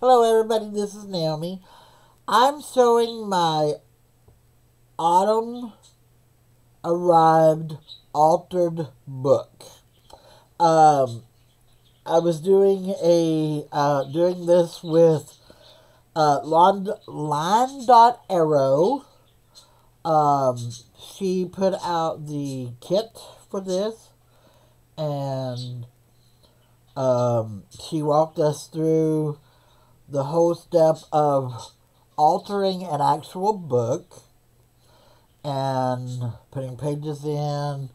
Hello, everybody. This is Naomi. I'm sewing my autumn arrived altered book. Um, I was doing a uh, doing this with uh, Line Dot Arrow. Um, she put out the kit for this, and um, she walked us through the whole step of altering an actual book and putting pages in,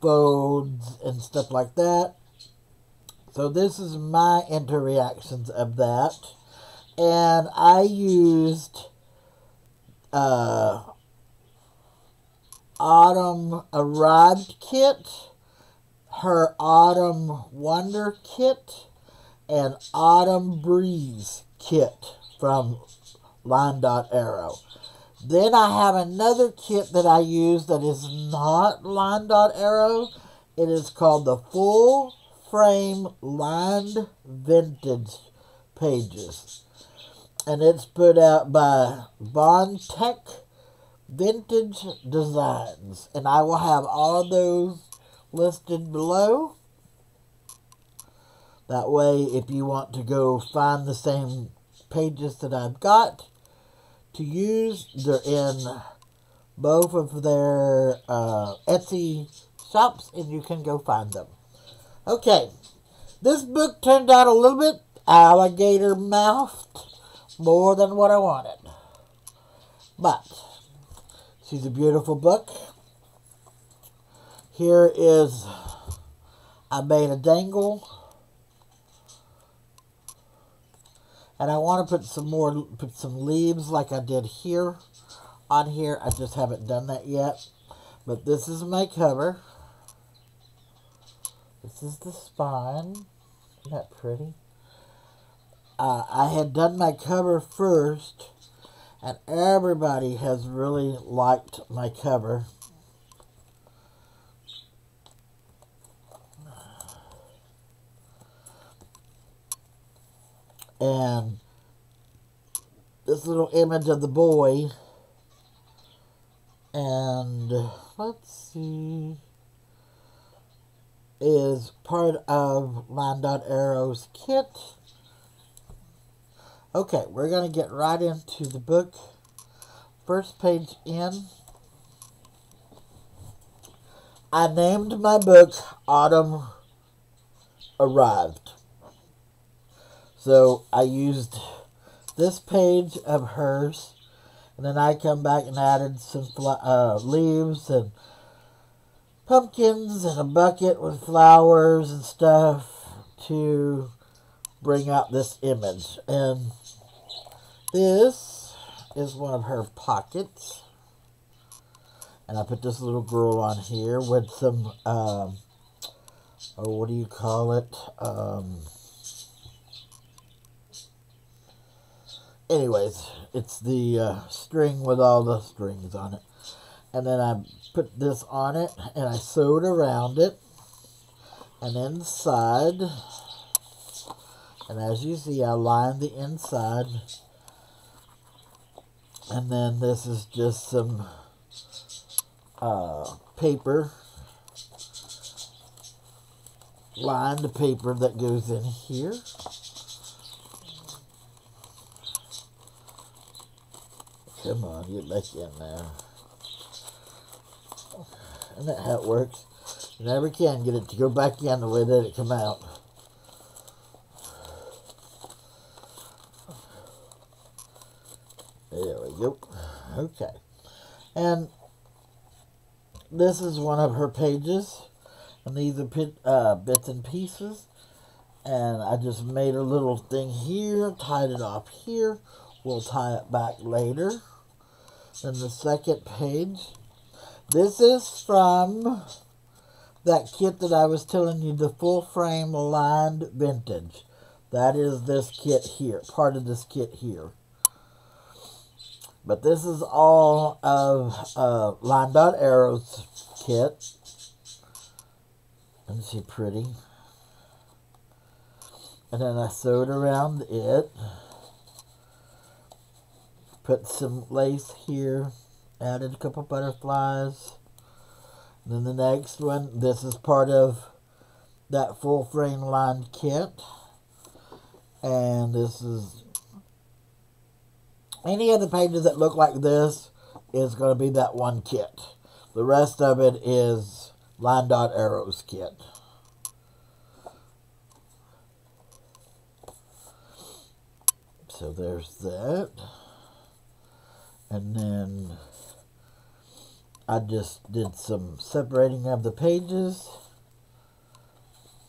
folds, and stuff like that. So this is my interreactions of that. And I used uh, Autumn Arrived kit, her Autumn Wonder kit, and Autumn Breeze kit from Line Dot Arrow. Then I have another kit that I use that is not Line Dot Arrow. It is called the Fall Frame Lined Vintage Pages. And it's put out by Bontik Vintage Designs. And I will have all those listed below. That way, if you want to go find the same pages that I've got to use, they're in both of their uh, Etsy shops and you can go find them. Okay, this book turned out a little bit alligator mouthed more than what I wanted. But she's a beautiful book. Here is I made a dangle And I want to put some more, put some leaves like I did here on here. I just haven't done that yet. But this is my cover. This is the spine. Isn't that pretty? Uh, I had done my cover first, and everybody has really liked my cover. And this little image of the boy and let's see is part of Line Dot Arrow's kit. Okay, we're going to get right into the book. First page in. I named my book Autumn Arrived. So I used this page of hers, and then I come back and added some uh, leaves and pumpkins and a bucket with flowers and stuff to bring out this image. And this is one of her pockets. And I put this little girl on here with some, um, oh, what do you call it? Um, anyways, it's the uh, string with all the strings on it. And then I put this on it and I sewed around it. And inside, and as you see, I lined the inside. And then this is just some uh, paper, lined paper that goes in here. Come on, get back in there. Isn't that it works? You never can get it to go back in the way that it come out. There we go. Okay. And this is one of her pages. And these are pit, uh, bits and pieces. And I just made a little thing here, tied it off here. We'll tie it back later. Then the second page. This is from that kit that I was telling you, the fall frame lined vintage. That is this kit here, part of this kit here. But this is all of uh, Line Dot Arrows kit. Isn't she pretty? And then I sewed around it. Put some lace here. Added a couple butterflies. Then the next one, this is part of that fall frame line kit. And this is any of the pages that look like this is going to be that one kit. The rest of it is line dot arrows kit. So there's that. And then I just did some separating of the pages,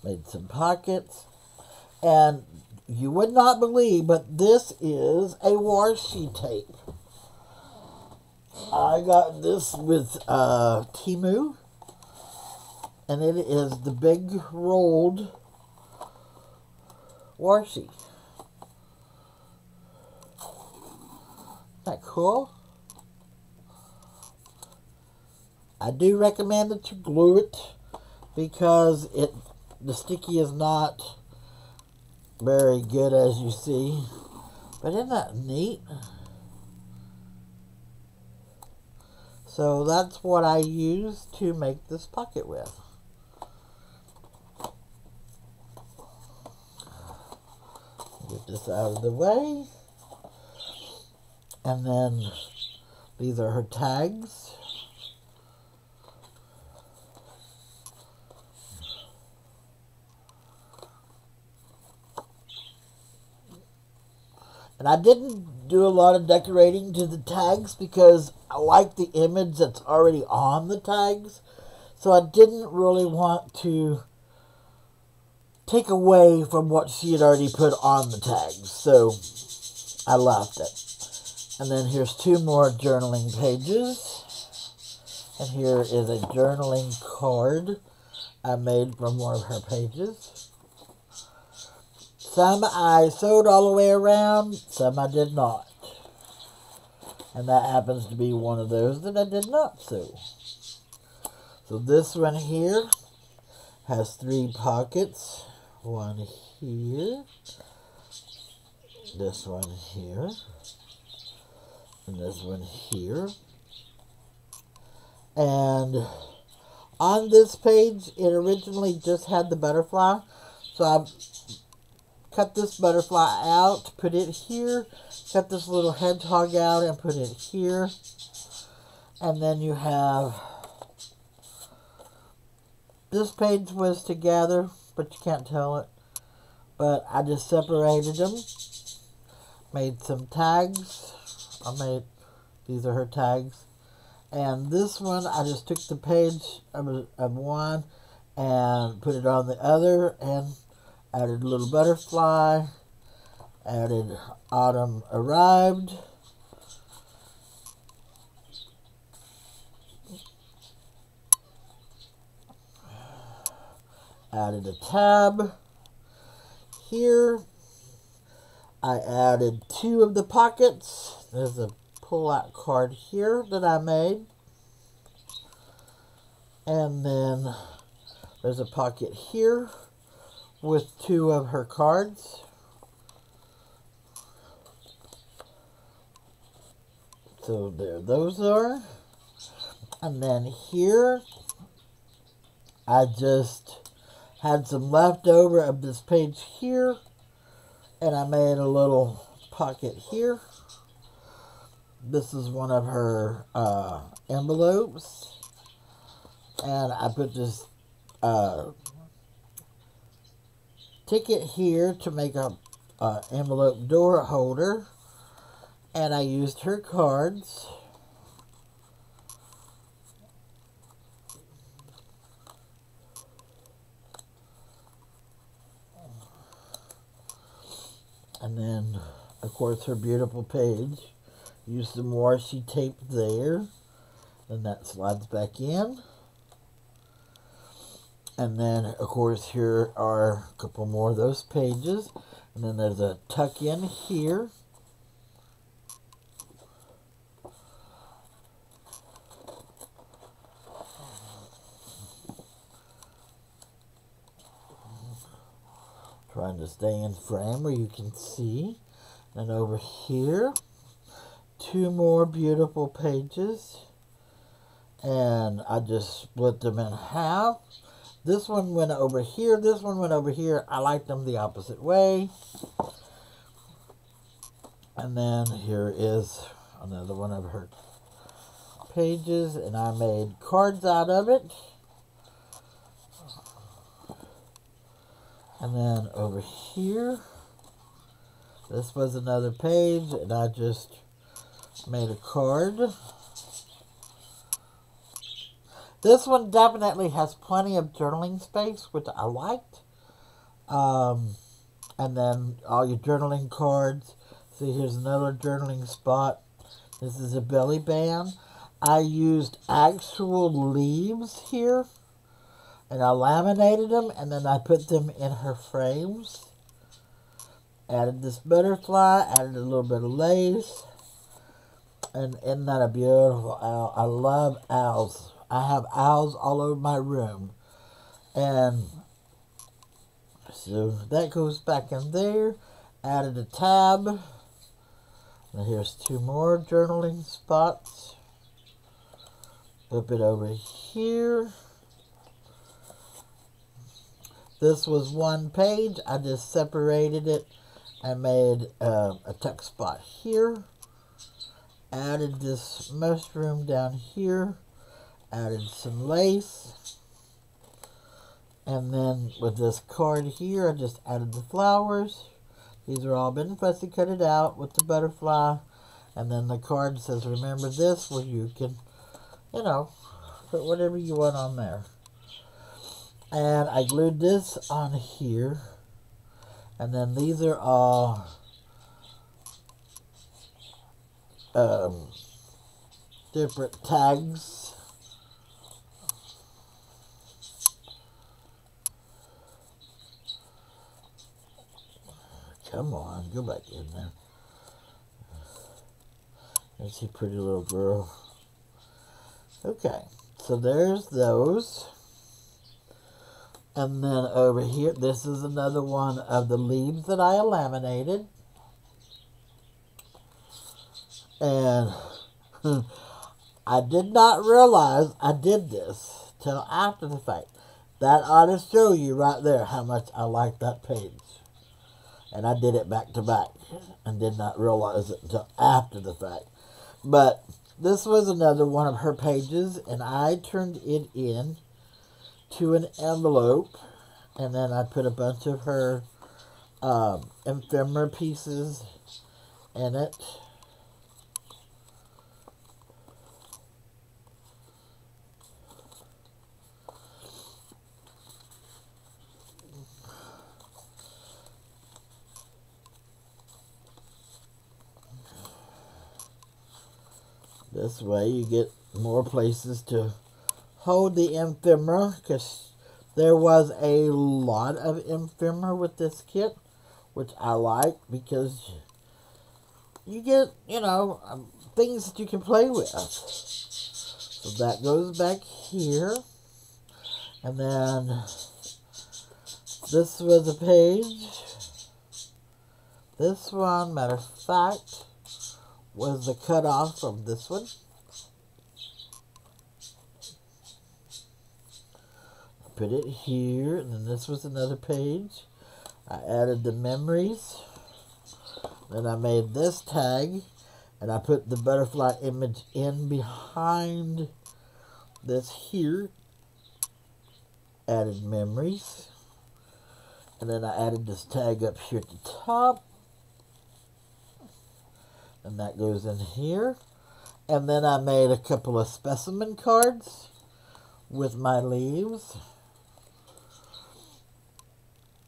made some pockets, and you would not believe, but this is a washi tape. I got this with uh, Temu, and it is the big rolled washi. That cool? I do recommend that you glue it because it the sticky is not very good as you see. But isn't that neat? So that's what I use to make this pocket with. Get this out of the way. And then these are her tags. And I didn't do a lot of decorating to the tags because I like the image that's already on the tags. So I didn't really want to take away from what she had already put on the tags. So I left it. And then here's two more journaling pages. And here is a journaling card I made from one of her pages. Some I sewed all the way around, some I did not. And that happens to be one of those that I did not sew. So this one here has three pockets. One here, this one here, and this one here. And on this page, it originally just had the butterfly. So I cut this butterfly out, put it here, cut this little hedgehog out and put it here. And then you have, this page was together, but you can't tell it. But I just separated them, made some tags. I made, these are her tags. And this one, I just took the page of, of one and put it on the other and added a little butterfly, added autumn arrived, added a tab here. I added two of the pockets. There's a pull-out card here that I made. And then there's a pocket here with two of her cards. So there those are. And then here, I just had some leftover of this page here. And I made a little pocket here. This is one of her uh, envelopes. And I put this uh, ticket here to make a envelope door holder. And I used her cards. And then of course her beautiful page use some washi tape there and that slides back in and then, of course, here are a couple more of those pages. And then there's a tuck in here. Trying to stay in frame where you can see. And over here, two more beautiful pages and I just split them in half. This one went over here, this one went over here. I like them the opposite way. And then here is another one of her pages, and I made cards out of it. And then over here, this was another page, and I just made a card. This one definitely has plenty of journaling space, which I liked. Um, and then all your journaling cards. See, here's another journaling spot. This is a belly band. I used actual leaves here. And I laminated them, and then I put them in her frames. Added this butterfly, added a little bit of lace. And isn't that a beautiful owl? I love owls. I have owls all over my room. And so that goes back in there. Added a tab. And here's two more journaling spots. Flip it over here. This was one page. I just separated it and made uh, a text spot here. Added this mushroom down here added some lace. And then with this card here, I just added the flowers. These are all been fussy cutted out with the butterfly. And then the card says, remember this, where you can, you know, put whatever you want on there. And I glued this on here. And then these are all um, different tags Come on, go back in there. There's a pretty little girl. Okay, so there's those. And then over here, this is another one of the leaves that I laminated. And I did not realize I did this till after the fact. That ought to show you right there how much I like that page and I did it back to back and did not realize it until after the fact. But this was another one of her pages, and I turned it in to an envelope, and then I put a bunch of her um, ephemera pieces in it. This way you get more places to hold the ephemera because there was a lot of ephemera with this kit, which I like because you get, you know, um, things that you can play with. So that goes back here. And then this was a page. This one, matter of fact, was the cutoff from this one. Put it here, and then this was another page. I added the memories. Then I made this tag, and I put the butterfly image in behind this here. Added memories. And then I added this tag up here at the top and that goes in here. And then I made a couple of specimen cards with my leaves.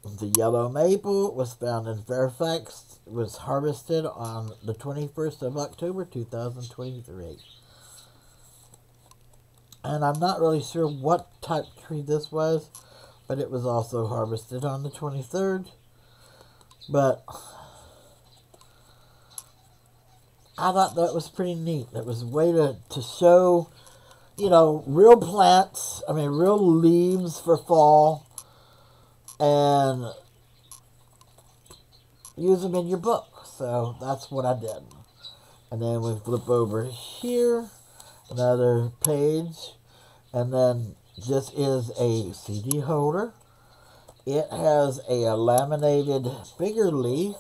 The yellow maple was found in Fairfax. Was harvested on the 21st of October 2023. And I'm not really sure what type tree this was, but it was also harvested on the 23rd. But I thought that was pretty neat. That was a way to, to show, you know, real plants, I mean, real leaves for fall, and use them in your book. So that's what I did. And then we flip over here, another page, and then this is a CD holder. It has a laminated bigger leaf.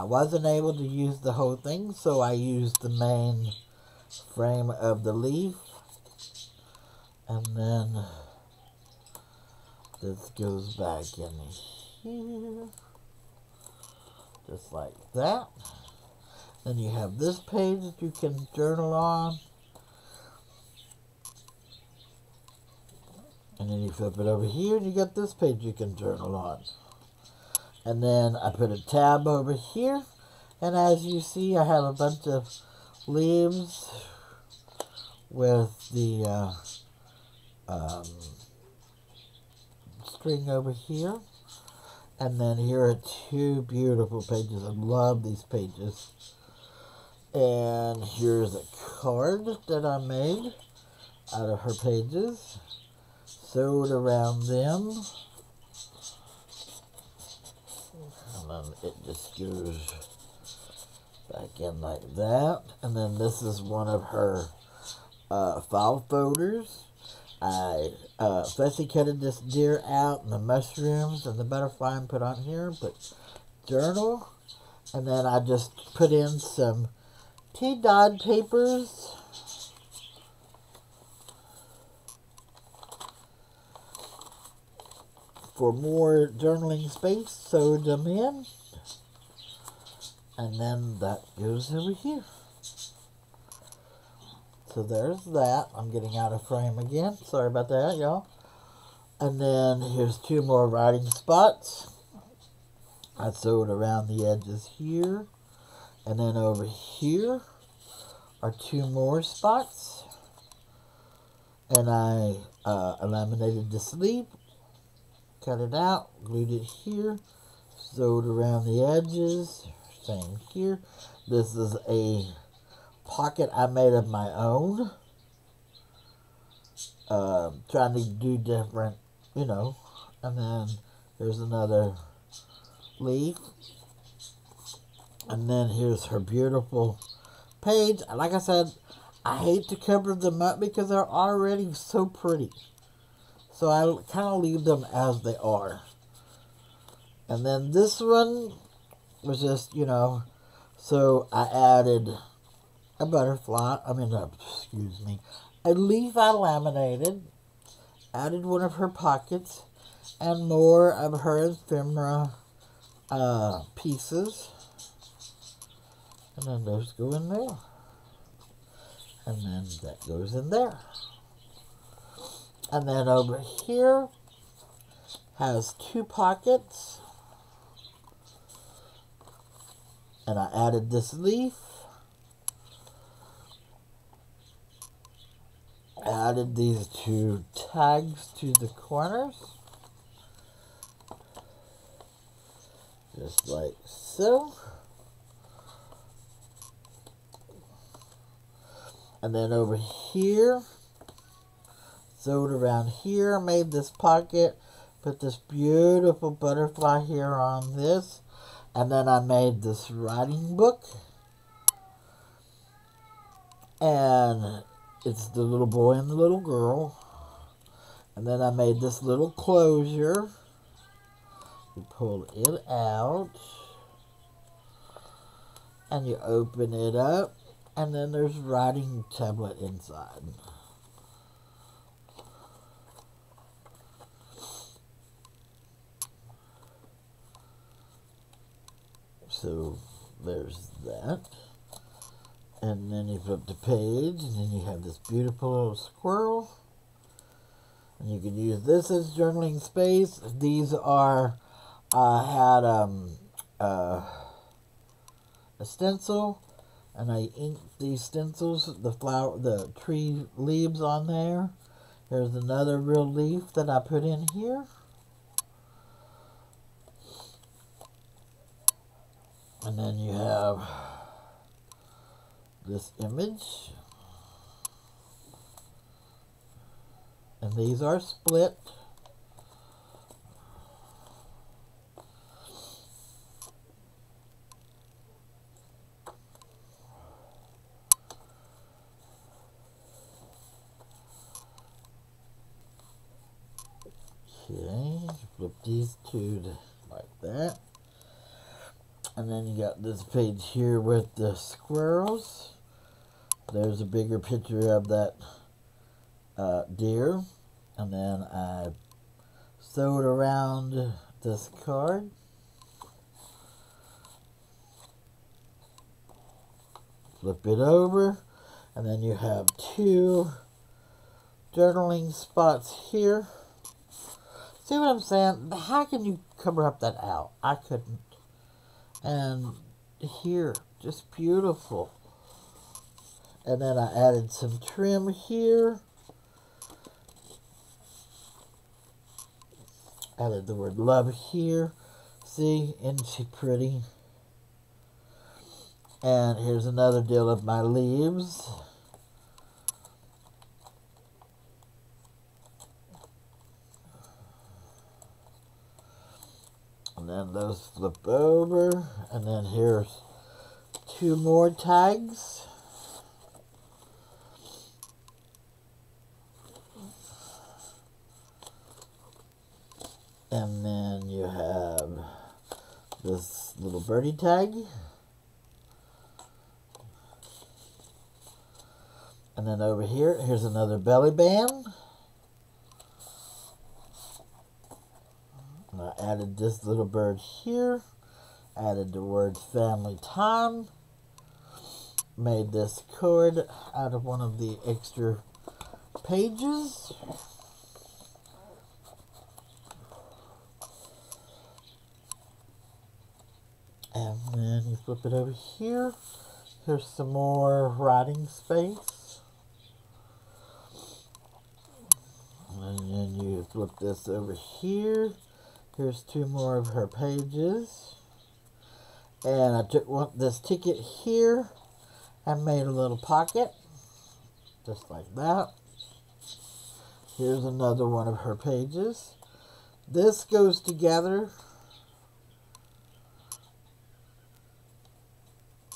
I wasn't able to use the whole thing, so I used the main frame of the leaf. And then this goes back in here. Just like that. Then you have this page that you can journal on. And then you flip it over here and you get this page you can journal on. And then I put a tab over here. And as you see, I have a bunch of leaves with the uh, um, string over here. And then here are two beautiful pages. I love these pages. And here's a card that I made out of her pages. Sewed around them. And then it just goes back in like that. And then this is one of her uh, file folders. I uh, especially cutted this deer out and the mushrooms and the butterfly and put on here, but journal. And then I just put in some tea dyed papers. For more journaling space, sewed them in. And then that goes over here. So there's that. I'm getting out of frame again. Sorry about that, y'all. And then here's two more writing spots. I sewed around the edges here. And then over here are two more spots. And I uh, laminated the sleeve, cut it out, glued it here, sewed around the edges, same here. This is a pocket I made of my own. Uh, trying to do different, you know. And then there's another leaf. And then here's her beautiful page. Like I said, I hate to cover them up because they're already so pretty. So I kind of leave them as they are. And then this one was just, you know, so I added a butterfly, I mean, uh, excuse me, a leaf I laminated, added one of her pockets, and more of her ephemera uh, pieces. And then those go in there. And then that goes in there. And then over here has two pockets. And I added this leaf. added these two tags to the corners. Just like so. And then over here, sewed around here, made this pocket, put this beautiful butterfly here on this. And then I made this writing book. And it's the little boy and the little girl. And then I made this little closure. You pull it out. And you open it up. And then there's writing tablet inside. So there's that. And then you flip the page, and then you have this beautiful little squirrel. And you can use this as journaling space. These are, I had um, uh, a stencil, and I inked these stencils, the flower, the tree leaves on there. Here's another real leaf that I put in here. And then you have this image. And these are split. Okay, flip these two to, like that. And then you got this page here with the squirrels. There's a bigger picture of that uh, deer. And then I sewed around this card. Flip it over. And then you have two journaling spots here. See what I'm saying? How can you cover up that out? I couldn't. And here, just beautiful. And then I added some trim here. Added the word love here. See, isn't she pretty? And here's another deal of my leaves. Then those flip over. And then here's two more tags. And then you have this little birdie tag. And then over here, here's another belly band. And I added this little bird here. Added the word family time. Made this cord out of one of the extra pages. And then you flip it over here. Here's some more writing space. And then you flip this over here. Here's two more of her pages. And I took one, this ticket here and made a little pocket. Just like that. Here's another one of her pages. This goes together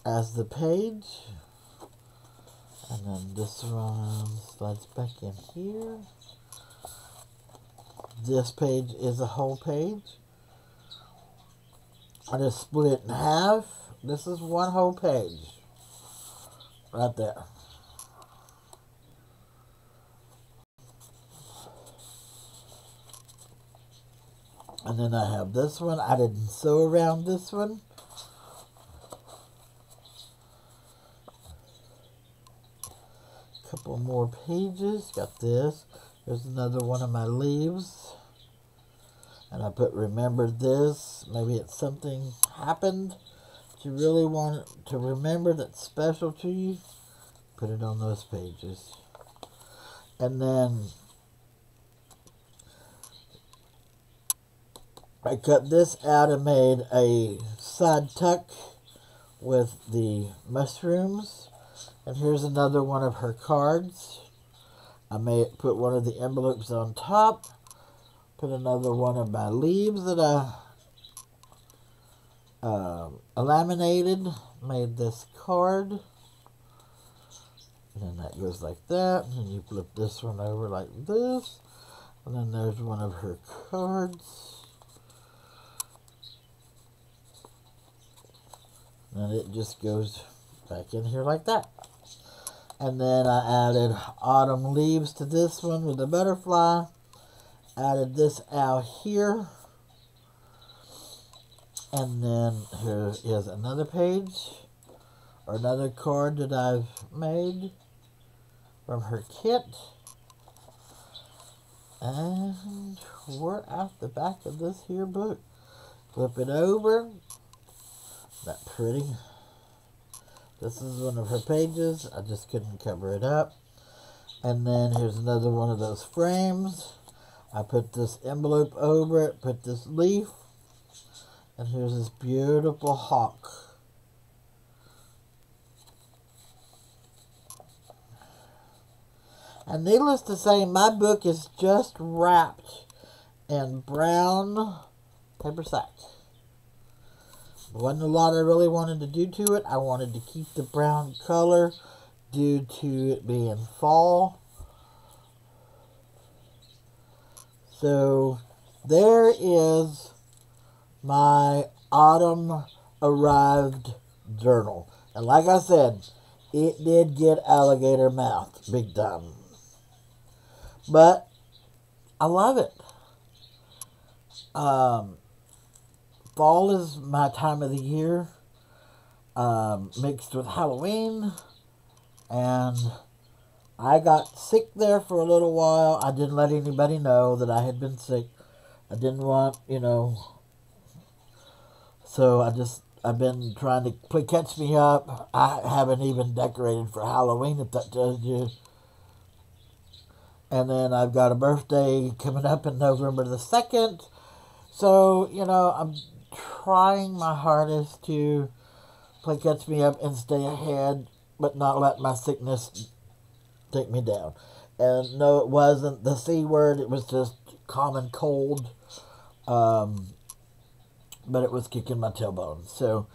as the page. And then this one slides back in here. This page is a whole page. I just split it in half. This is one whole page. Right there. And then I have this one. I didn't sew around this one. Couple more pages. Got this. There's another one of my leaves. And I put remember this. Maybe it's something happened. You really want to remember that's special to you. Put it on those pages. And then I cut this out and made a side tuck with the mushrooms. And here's another one of her cards. I may put one of the envelopes on top. Put another one of my leaves that I uh, laminated. Made this card. And then that goes like that. And you flip this one over like this. And then there's one of her cards. And it just goes back in here like that. And then I added autumn leaves to this one with a butterfly. Added this out here. And then here is another page or another card that I've made from her kit. And we're at the back of this here book. Flip it over. That pretty. This is one of her pages. I just couldn't cover it up. And then here's another one of those frames. I put this envelope over it, put this leaf, and here's this beautiful hawk. And needless to say, my book is just wrapped in brown paper sack. Wasn't a lot I really wanted to do to it. I wanted to keep the brown color due to it being fall. So there is my autumn arrived journal. And like I said, it did get alligator mouth big time. But I love it. Um, fall is my time of the year, um, mixed with Halloween, and I got sick there for a little while. I didn't let anybody know that I had been sick. I didn't want, you know, so I just I've been trying to play catch me up. I haven't even decorated for Halloween, if that tells you. And then I've got a birthday coming up in November the 2nd. So, you know, I'm trying my hardest to play catch me up and stay ahead, but not let my sickness take me down. And no, it wasn't the C word, it was just common cold. Um, but it was kicking my tailbone. So,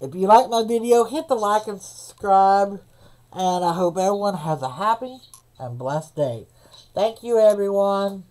if you like my video, hit the like and subscribe. And I hope everyone has a happy and blessed day. Thank you, everyone.